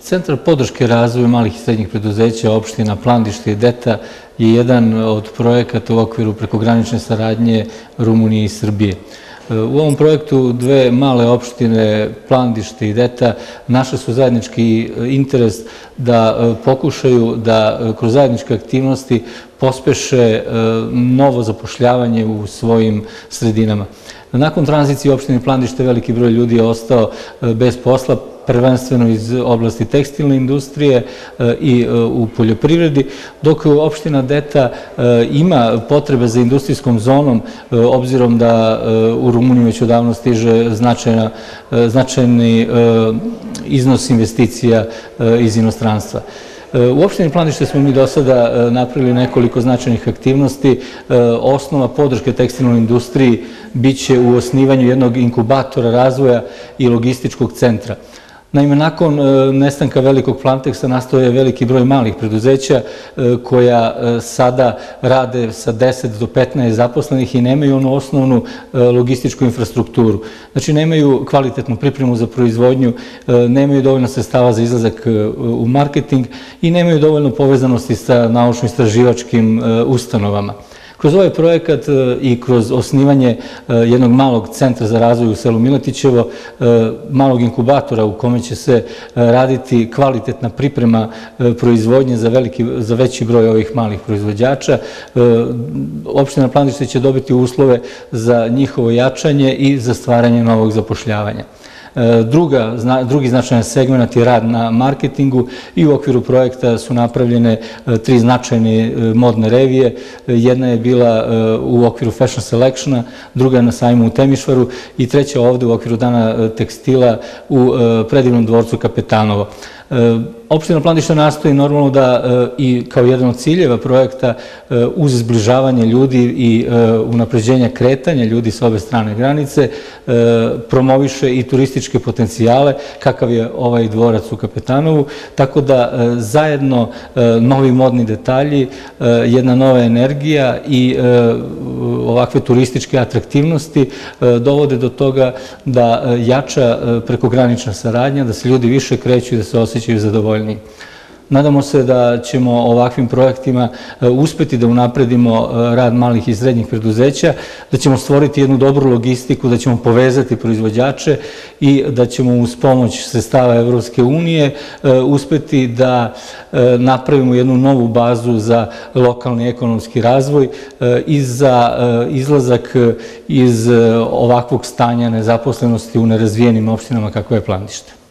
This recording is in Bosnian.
Centar podrške razvoju malih i srednjih preduzeća opština Plandište i Deta je jedan od projekata u okviru prekogranične saradnje Rumunije i Srbije. U ovom projektu dve male opštine, Plandište i Deta, naše su zajednički interes da e, pokušaju da e, kroz zajedničke aktivnosti pospeše e, novo zapošljavanje u svojim sredinama. Nakon tranzicije u opštini Plandište veliki broj ljudi je ostao bez posla, prvenstveno iz oblasti tekstilne industrije e, i e, u poljoprivredi, dok opština Deta e, ima potrebe za industrijskom zonom, obzirom da u Rumuniju već odavno stiže značajni iznos investicija iz inostranstva. U opštini Planište smo mi do sada napravili nekoliko značajnih aktivnosti. Osnova podrške tekstilnoj industriji biće u osnivanju jednog inkubatora razvoja i logističkog centra. Naime, nakon e, nestanka velikog planteksa nastoje veliki broj malih preduzeća e, koja e, sada rade sa 10 do 15 zaposlenih i nemaju onu osnovnu logističku infrastrukturu. Znači, nemaju kvalitetnu pripremu za proizvodnju, nemaju dovoljno sredstava za izlazak u marketing i nemaju dovoljno povezanosti sa naučno-istraživačkim ustanovama. Kroz ovaj projekat e, i kroz osnivanje e, jednog malog centra za razvoj u selu Miletićevo, e, malog inkubatora u kome će se raditi kvalitetna priprema proizvodnje za veći broj ovih malih proizvođača, opština Plandište će dobiti uslove za njihovo jačanje i za stvaranje novog zapošljavanja. E, druga Drugi značajan segment je rad na marketingu i u okviru projekta su napravljene e, tri značajne e, modne revije. Jedna je bila u okviru Fashion Selectiona, druga je na sajmu u Temišvaru i treća ovde u okviru dana tekstila u predivnom dvorcu Kapetanovo. E, opština Plandišta nastoji normalno da e, i kao jedan od ciljeva projekta e, uz zbližavanje ljudi i unapređenja kretanja ljudi s obe strane granice promoviše i turističke potencijale kakav je ovaj dvorac u Kapetanovu, tako da zajedno novi modni detalji, jedna nova energija i ovakve turističke atraktivnosti e, dovode do toga da e, jača e, prekogranična saradnja, da se ljudi više kreću i da se osjećaju zadovoljniji. Nadamo se da ćemo ovakvim projektima e, uspeti da unapredimo e, rad malih i srednjih preduzeća, da ćemo stvoriti jednu dobru logistiku, da ćemo povezati proizvođače i da ćemo uz pomoć sredstava Evropske unije e, uspeti da napravimo jednu novu bazu za lokalni ekonomski razvoj i za izlazak iz ovakvog stanja nezaposlenosti u nerazvijenim opštinama kako je planište.